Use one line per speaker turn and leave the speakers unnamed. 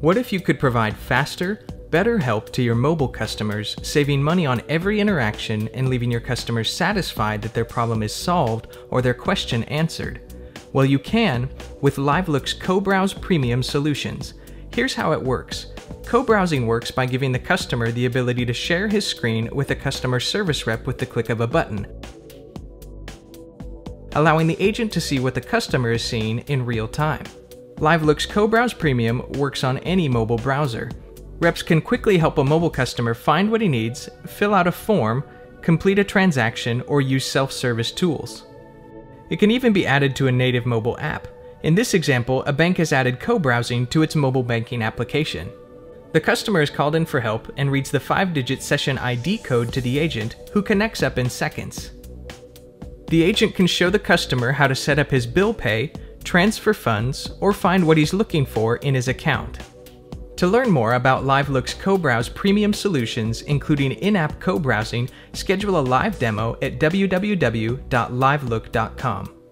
What if you could provide faster, better help to your mobile customers, saving money on every interaction and leaving your customers satisfied that their problem is solved or their question answered? Well, you can with LiveLook's Co-Browse Premium solutions. Here's how it works. Co-browsing works by giving the customer the ability to share his screen with a customer service rep with the click of a button, allowing the agent to see what the customer is seeing in real time. LiveLook's Co-Browse Premium works on any mobile browser. Reps can quickly help a mobile customer find what he needs, fill out a form, complete a transaction, or use self-service tools. It can even be added to a native mobile app. In this example, a bank has added co-browsing to its mobile banking application. The customer is called in for help and reads the 5-digit session ID code to the agent, who connects up in seconds. The agent can show the customer how to set up his bill pay, transfer funds, or find what he's looking for in his account. To learn more about LiveLook's co-browse premium solutions, including in-app co-browsing, schedule a live demo at www.livelook.com.